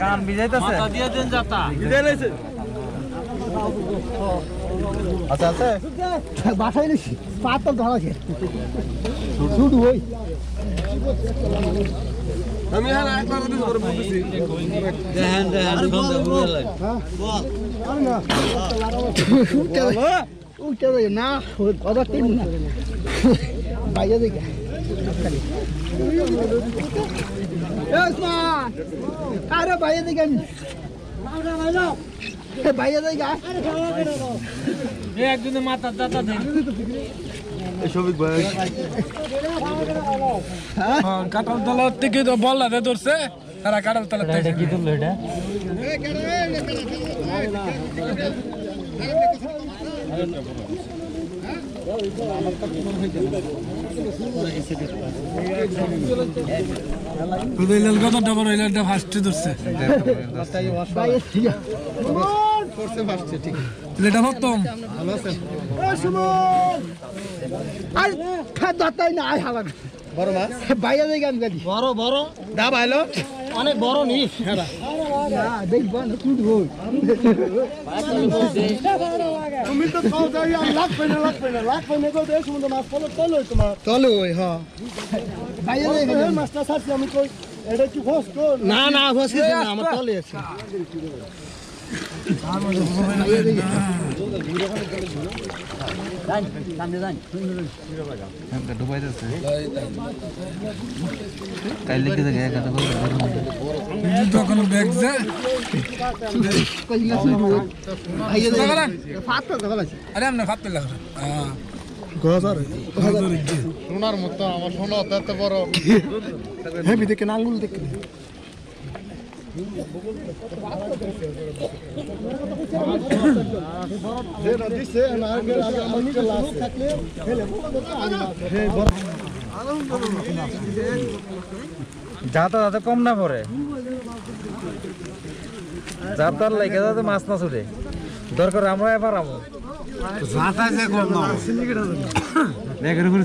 কান বিজাইতেছে। আচ্ছা আছে বাসায় নিছি পা তো ধরা আছে। শুধু ওই। আমি আর একবার দিন বলতেছি। দেখেন দেখেন সন্ধ্যা বুঝে লাগে উঠে উঠে না কথা তিন না। বাইরে আরে বাইরে দিকে আমি বাইরে দিকে একজনের মাথার দাতা দেন শফিক ভাই থেকে তো বল্লাতে ধরছে তারা কাটাল তলার থেকে কি রইলাল কত ডবল রইলালটা ফার্স্টে ধরছে। বাইরে দিকে এটা প্রথম। আর খাদ্য না আয় হালান বড় মাছ বাইরে আমি গাড়ি বড় বড়? ডাব আইলো অনেক বড় নি তুমি তো খাও যাই আর লাগবে না লাগবে না লাগবে না গো দেশ মধ্যে মাছ পড়ল চলো তোমার চলো ওই হ্যাঁ এই মাছটা ছাড়ছি আমি কই এটা কি হোস তো না না বসে না আমার তলে আছে ডুবাই ডুবাইতেছে কাইলে কি দেখে একা তখন ব্যাগ যা বাইরে করেন? দিকে ফাটা ধরা আছে আরে হ্যাঁ হাজার ইজ্জে। সোনার মতো আমার সোনা এত বড় হেবি দেখে আঙ্গুল দেখে যাতা যাতে কম না পড়ে। যাতার লাগে যাতে মাছ না ছুটে দরকার আমরা এবার আমো যাতা যে কম না ব্যাগের উপরে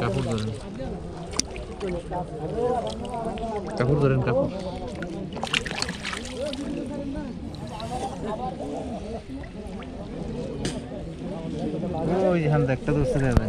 কাপড় ধরেন। কাপড় ধরেন কাপড়। ওই হান একটা দোষে দেবে